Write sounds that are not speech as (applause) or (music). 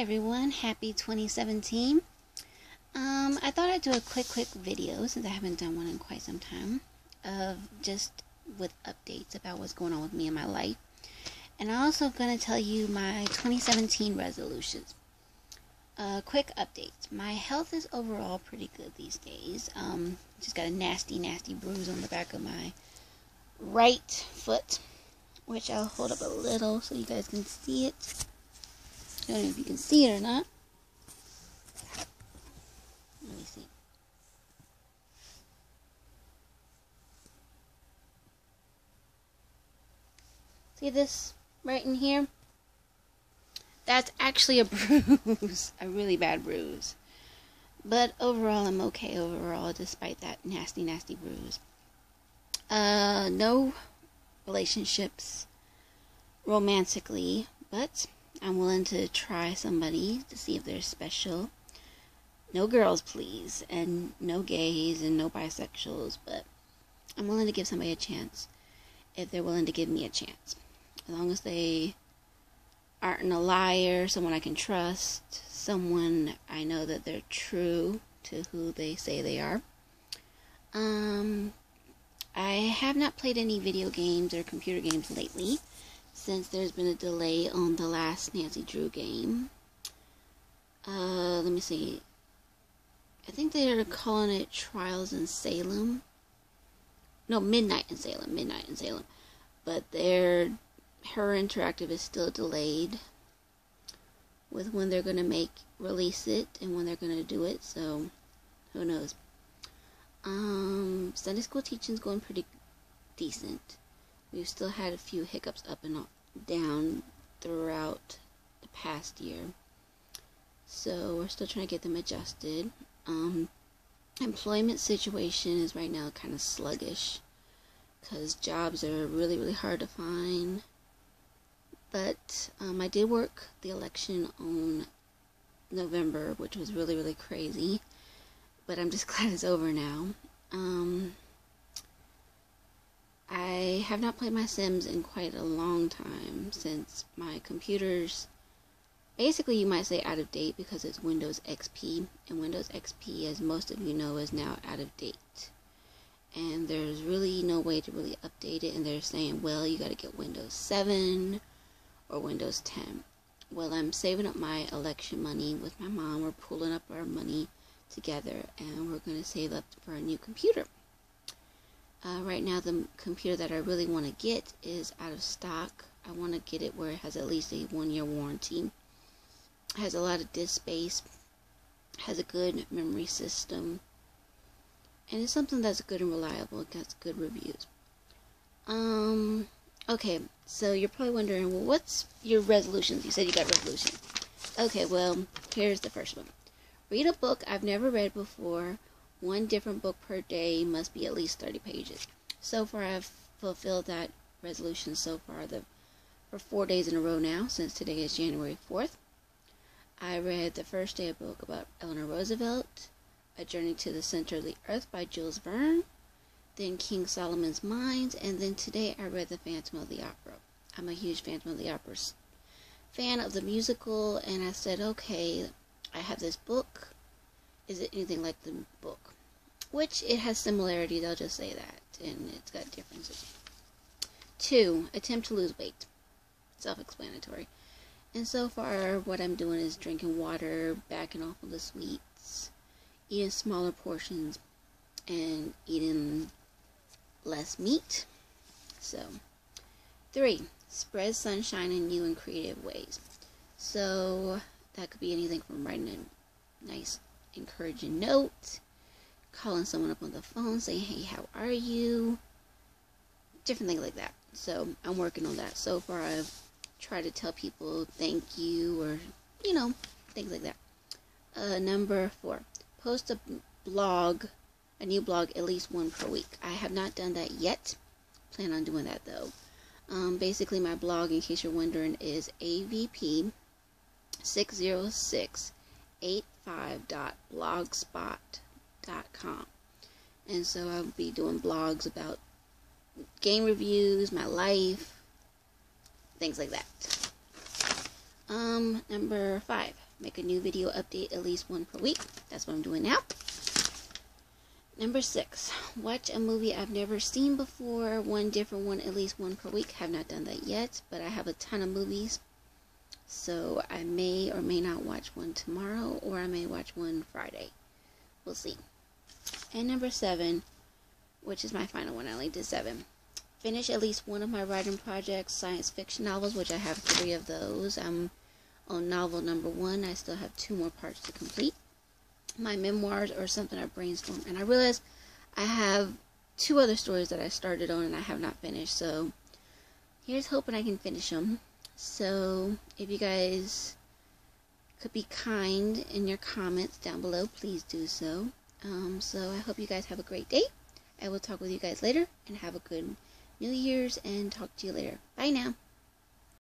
everyone, happy 2017. Um, I thought I'd do a quick, quick video since I haven't done one in quite some time of just with updates about what's going on with me in my life. And I'm also going to tell you my 2017 resolutions. Uh, quick updates. My health is overall pretty good these days. Um, just got a nasty, nasty bruise on the back of my right foot, which I'll hold up a little so you guys can see it. I don't know if you can see it or not. Let me see. See this right in here? That's actually a (laughs) bruise, a really bad bruise. But overall, I'm okay overall, despite that nasty, nasty bruise. Uh, no relationships romantically, but I'm willing to try somebody to see if they're special. No girls, please, and no gays and no bisexuals, but I'm willing to give somebody a chance if they're willing to give me a chance. As long as they aren't a liar, someone I can trust, someone I know that they're true to who they say they are. Um, I have not played any video games or computer games lately since there's been a delay on the last Nancy Drew game. Uh, let me see. I think they're calling it Trials in Salem. No, Midnight in Salem. Midnight in Salem. But their Her Interactive is still delayed with when they're gonna make release it and when they're gonna do it. So who knows? Um, Sunday school teaching's going pretty decent. We've still had a few hiccups up and down throughout the past year. So we're still trying to get them adjusted. Um, employment situation is right now kind of sluggish because jobs are really, really hard to find. But um, I did work the election on November, which was really, really crazy. But I'm just (laughs) glad it's over now. Um, I have not played my Sims in quite a long time since my computer's basically you might say out of date because it's Windows XP and Windows XP as most of you know is now out of date. And there's really no way to really update it and they're saying well you got to get Windows 7 or Windows 10 well I'm saving up my election money with my mom. We're pulling up our money together and we're going to save up for a new computer uh, right now, the computer that I really want to get is out of stock. I want to get it where it has at least a one year warranty. Has a lot of disk space, has a good memory system, and it's something that's good and reliable. It gets good reviews. Um, okay, so you're probably wondering, well, what's your resolutions? You said you got resolutions. Okay, well, here's the first one. Read a book I've never read before one different book per day must be at least 30 pages. So far, I've fulfilled that resolution so far the, for four days in a row now, since today is January 4th. I read the first day a book about Eleanor Roosevelt, A Journey to the Center of the Earth by Jules Verne, then King Solomon's Mines, and then today I read The Phantom of the Opera. I'm a huge Phantom of the Opera fan of the musical, and I said, okay, I have this book is it anything like the book? Which it has similarities, I'll just say that, and it's got differences. Two, attempt to lose weight. Self explanatory. And so far, what I'm doing is drinking water, backing off of the sweets, eating smaller portions, and eating less meat. So, three, spread sunshine in new and creative ways. So, that could be anything from writing a nice encouraging note, calling someone up on the phone, saying, hey, how are you? Different things like that. So I'm working on that. So far, I've tried to tell people thank you or, you know, things like that. Uh, number four, post a blog, a new blog, at least one per week. I have not done that yet. Plan on doing that though. Um, basically, my blog, in case you're wondering, is AVP 606 85.blogspot.com. And so I'll be doing blogs about game reviews, my life, things like that. Um, number five, make a new video update at least one per week. That's what I'm doing now. Number six, watch a movie I've never seen before. One different one, at least one per week. Have not done that yet, but I have a ton of movies. So I may or may not watch one tomorrow, or I may watch one Friday. We'll see. And number seven, which is my final one, I only did seven. Finish at least one of my writing projects, science fiction novels, which I have three of those. I'm on novel number one. I still have two more parts to complete my memoirs or something I brainstorm. And I realized I have two other stories that I started on and I have not finished. So here's hoping I can finish them. So if you guys could be kind in your comments down below, please do so. Um, so I hope you guys have a great day. I will talk with you guys later and have a good New Year's and talk to you later. Bye now.